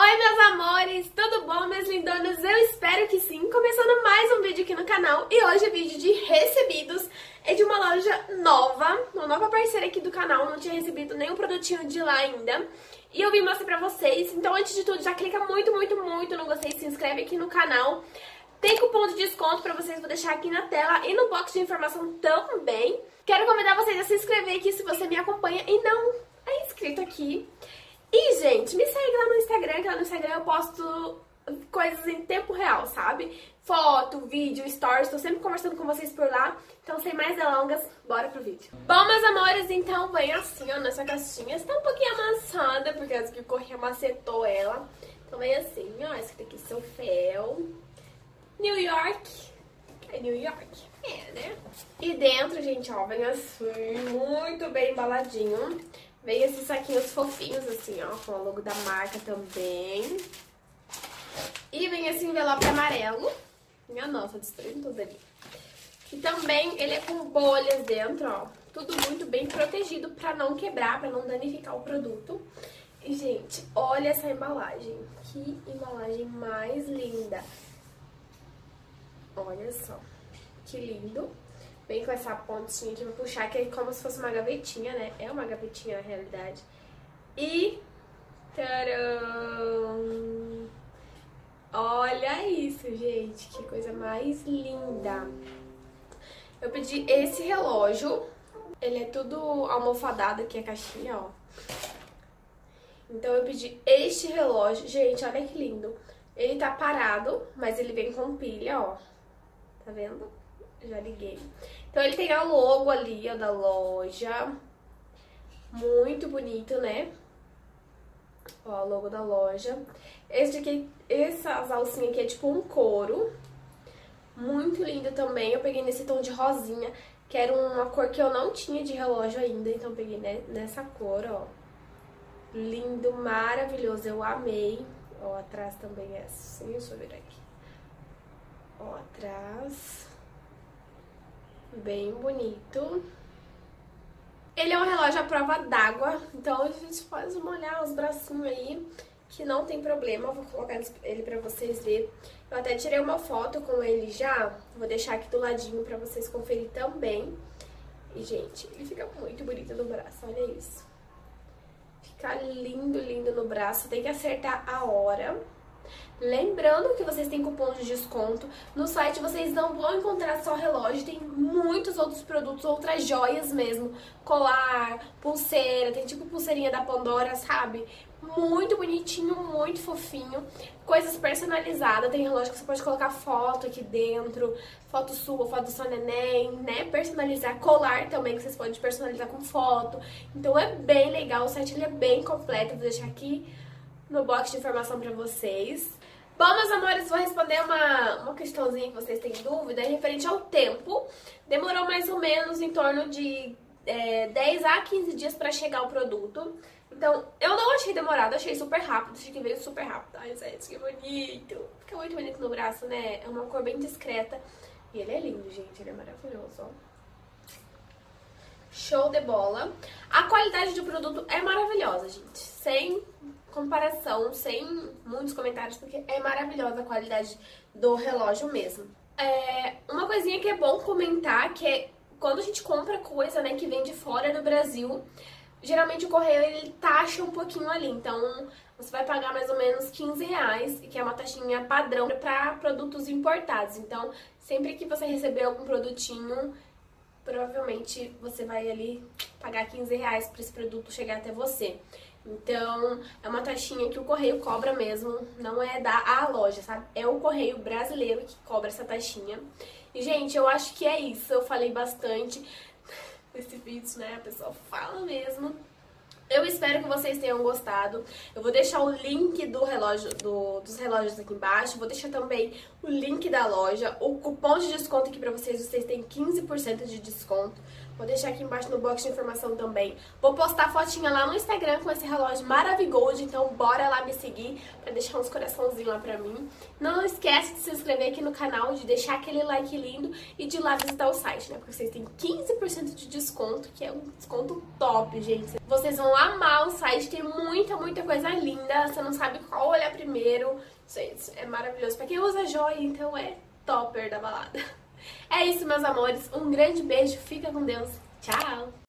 Oi meus amores, tudo bom minhas lindonas? Eu espero que sim, começando mais um vídeo aqui no canal e hoje é vídeo de recebidos é de uma loja nova, uma nova parceira aqui do canal, não tinha recebido nenhum produtinho de lá ainda e eu vim mostrar pra vocês, então antes de tudo já clica muito, muito, muito no gostei, se inscreve aqui no canal tem cupom de desconto pra vocês, vou deixar aqui na tela e no box de informação também. Quero convidar vocês a se inscrever aqui se você me acompanha e não é inscrito aqui. E, gente, me Instagram, que lá no Instagram eu posto coisas em tempo real, sabe? Foto, vídeo, stories, tô sempre conversando com vocês por lá. Então, sem mais delongas, bora pro vídeo. Bom, meus amores, então vem assim, ó, nessa caixinha. Está um pouquinho amassada, porque acho que o correio macetou ela. Então vem assim, ó, escrito aqui, seu fel. New York. É New York. É, né? E dentro, gente, ó, vem assim, muito bem embaladinho. Vem esses saquinhos fofinhos, assim, ó, com o logo da marca também. E vem esse envelope amarelo. Minha nossa, destruindo tudo ali. E também ele é com bolhas dentro, ó. Tudo muito bem protegido pra não quebrar, pra não danificar o produto. E, gente, olha essa embalagem. Que embalagem mais linda. Olha só. Que lindo. Vem com essa pontinha aqui pra puxar, que é como se fosse uma gavetinha, né? É uma gavetinha na realidade. E... Tcharam! Olha isso, gente. Que coisa mais linda. Eu pedi esse relógio. Ele é tudo almofadado aqui, a caixinha, ó. Então eu pedi este relógio. Gente, olha que lindo. Ele tá parado, mas ele vem com pilha, ó. Tá vendo? Já liguei. Então ele tem a logo ali, ó, da loja. Muito bonito, né? Ó, o logo da loja. Esse aqui, essas alcinhas aqui é tipo um couro. Muito lindo também. Eu peguei nesse tom de rosinha, que era uma cor que eu não tinha de relógio ainda. Então peguei nessa cor, ó. Lindo, maravilhoso. Eu amei. Ó, atrás também é assim. Deixa eu ver aqui. Ó, atrás. Bem bonito. Ele é um relógio à prova d'água, então a gente pode molhar os bracinhos aí, que não tem problema. vou colocar ele pra vocês verem. Eu até tirei uma foto com ele já, vou deixar aqui do ladinho pra vocês conferir também. E, gente, ele fica muito bonito no braço, olha isso. Fica lindo, lindo no braço. Tem que acertar a hora. Lembrando que vocês têm cupom de desconto. No site vocês não vão encontrar só relógio, tem muitos outros produtos, outras joias mesmo. Colar, pulseira, tem tipo pulseirinha da Pandora, sabe? Muito bonitinho, muito fofinho. Coisas personalizadas, tem relógio que você pode colocar foto aqui dentro, foto sua, foto do seu neném, né? Personalizar, colar também, que vocês podem personalizar com foto. Então é bem legal, o site ele é bem completo, vou deixar aqui no box de informação pra vocês. Bom, meus amores, vou responder uma, uma questãozinha que vocês têm dúvida referente ao tempo. Demorou mais ou menos em torno de é, 10 a 15 dias pra chegar o produto. Então, eu não achei demorado, achei super rápido, achei que veio super rápido. Ai, gente, que bonito. Fica muito bonito no braço, né? É uma cor bem discreta. E ele é lindo, gente, ele é maravilhoso. Show de bola. A qualidade do produto é maravilhosa, gente. Sem comparação, sem muitos comentários, porque é maravilhosa a qualidade do relógio mesmo. É, uma coisinha que é bom comentar, que é quando a gente compra coisa, né, que vem de fora do Brasil, geralmente o correio ele taxa um pouquinho ali, então você vai pagar mais ou menos 15 reais, que é uma taxinha padrão para produtos importados. Então, sempre que você receber algum produtinho, provavelmente você vai ali pagar 15 reais para esse produto chegar até você. Então, é uma taxinha que o correio cobra mesmo, não é da a loja, sabe? É o correio brasileiro que cobra essa taxinha. E, gente, eu acho que é isso. Eu falei bastante nesse vídeo, né? A pessoa fala mesmo. Eu espero que vocês tenham gostado. Eu vou deixar o link do relógio, do, dos relógios aqui embaixo. Vou deixar também o link da loja, o cupom de desconto aqui pra vocês. Vocês têm 15% de desconto. Vou deixar aqui embaixo no box de informação também. Vou postar fotinha lá no Instagram com esse relógio Maravigold, então bora lá me seguir pra deixar uns coraçãozinhos lá pra mim. Não esquece de se inscrever aqui no canal, de deixar aquele like lindo e de ir lá visitar o site, né? Porque vocês têm 15% de desconto, que é um desconto top, gente. Vocês vão amar o site, tem muita, muita coisa linda. Você não sabe qual olhar primeiro. Gente, é maravilhoso. Pra quem usa joia, então é topper da balada. É isso, meus amores. Um grande beijo. Fica com Deus. Tchau!